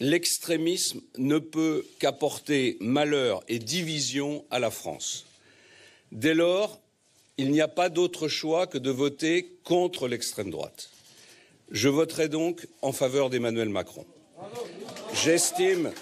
l'extrémisme ne peut qu'apporter malheur et division à la France. Dès lors, il n'y a pas d'autre choix que de voter contre l'extrême droite. Je voterai donc en faveur d'Emmanuel Macron. J'estime